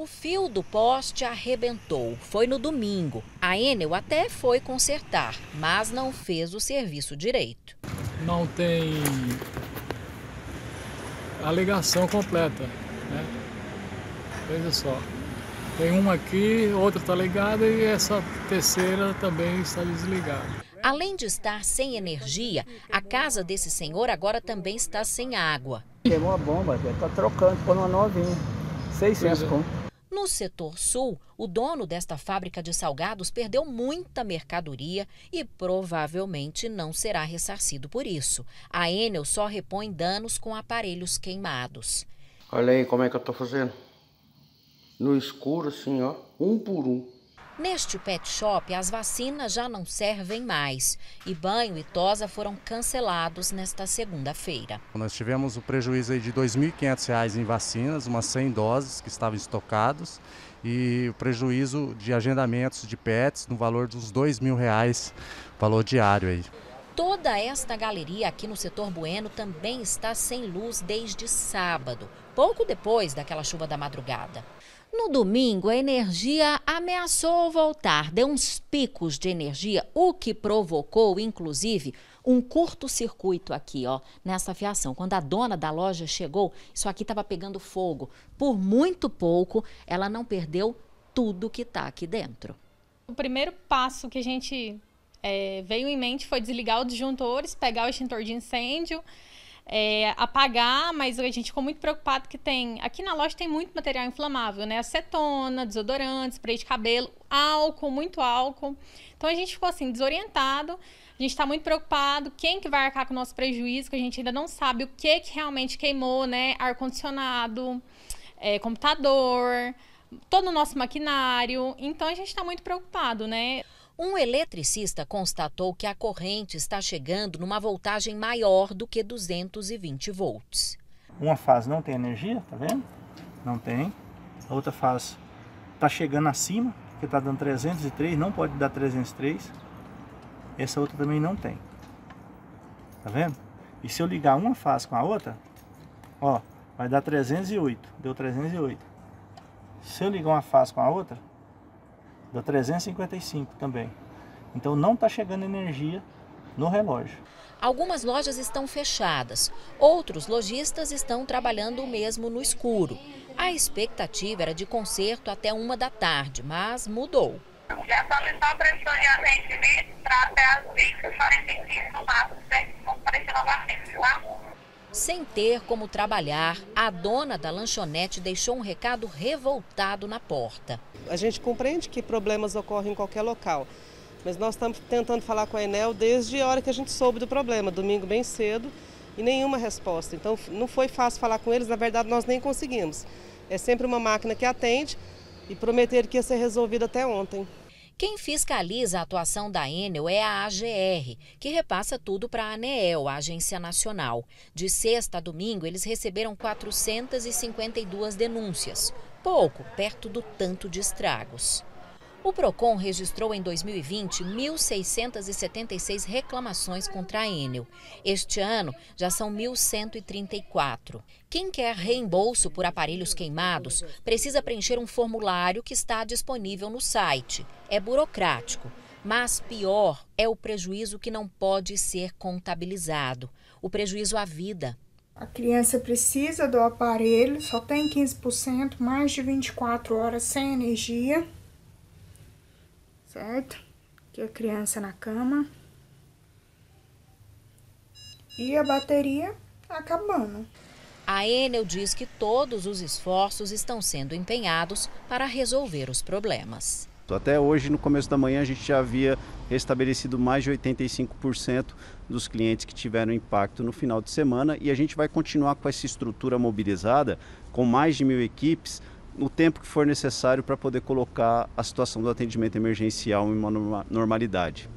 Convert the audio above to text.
O fio do poste arrebentou. Foi no domingo. A Enel até foi consertar, mas não fez o serviço direito. Não tem a ligação completa. Né? Veja só. Tem uma aqui, outra está ligada e essa terceira também está desligada. Além de estar sem energia, a casa desse senhor agora também está sem água. Queimou a bomba, está trocando por uma novinha. 600 conto. No setor sul, o dono desta fábrica de salgados perdeu muita mercadoria e provavelmente não será ressarcido por isso. A Enel só repõe danos com aparelhos queimados. Olha aí como é que eu estou fazendo. No escuro, assim, ó, um por um. Neste pet shop, as vacinas já não servem mais e banho e tosa foram cancelados nesta segunda-feira. Nós tivemos o prejuízo de R$ 2.500 em vacinas, umas 100 doses que estavam estocados e o prejuízo de agendamentos de pets no valor dos R$ 2.000, valor diário aí. Toda esta galeria aqui no setor Bueno também está sem luz desde sábado, pouco depois daquela chuva da madrugada. No domingo, a energia ameaçou voltar, deu uns picos de energia, o que provocou, inclusive, um curto-circuito aqui, ó, nessa fiação. Quando a dona da loja chegou, isso aqui estava pegando fogo. Por muito pouco, ela não perdeu tudo que está aqui dentro. O primeiro passo que a gente é, veio em mente foi desligar os disjuntores, pegar o extintor de incêndio é, apagar, mas a gente ficou muito preocupado que tem. Aqui na loja tem muito material inflamável, né? Acetona, desodorante, spray de cabelo, álcool, muito álcool. Então a gente ficou assim, desorientado. A gente está muito preocupado. Quem que vai arcar com o nosso prejuízo? Que a gente ainda não sabe o que, que realmente queimou, né? Ar-condicionado, é, computador, todo o nosso maquinário. Então a gente está muito preocupado, né? Um eletricista constatou que a corrente está chegando numa voltagem maior do que 220 volts. Uma fase não tem energia, tá vendo? Não tem. A outra fase está chegando acima, que está dando 303, não pode dar 303. Essa outra também não tem. Tá vendo? E se eu ligar uma fase com a outra, ó, vai dar 308. Deu 308. Se eu ligar uma fase com a outra, Deu 355 também. Então não está chegando energia no relógio. Algumas lojas estão fechadas, outros lojistas estão trabalhando mesmo no escuro. A expectativa era de conserto até uma da tarde, mas mudou. Já falei só pressão de atendimento para até as 20 45 no máximo, novamente, tá? Sem ter como trabalhar, a dona da lanchonete deixou um recado revoltado na porta. A gente compreende que problemas ocorrem em qualquer local, mas nós estamos tentando falar com a Enel desde a hora que a gente soube do problema, domingo bem cedo, e nenhuma resposta. Então não foi fácil falar com eles, na verdade nós nem conseguimos. É sempre uma máquina que atende e prometer que ia ser resolvido até ontem. Quem fiscaliza a atuação da Enel é a AGR, que repassa tudo para a ANEEL, a Agência Nacional. De sexta a domingo, eles receberam 452 denúncias, pouco perto do tanto de estragos. O PROCON registrou em 2020 1.676 reclamações contra a Enel. Este ano já são 1.134. Quem quer reembolso por aparelhos queimados precisa preencher um formulário que está disponível no site. É burocrático, mas pior é o prejuízo que não pode ser contabilizado o prejuízo à vida. A criança precisa do aparelho, só tem 15%, mais de 24 horas sem energia certo? Aqui a criança na cama. E a bateria acabando. A Enel diz que todos os esforços estão sendo empenhados para resolver os problemas. Até hoje, no começo da manhã, a gente já havia restabelecido mais de 85% dos clientes que tiveram impacto no final de semana e a gente vai continuar com essa estrutura mobilizada, com mais de mil equipes, no tempo que for necessário para poder colocar a situação do atendimento emergencial em uma normalidade.